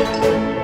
Música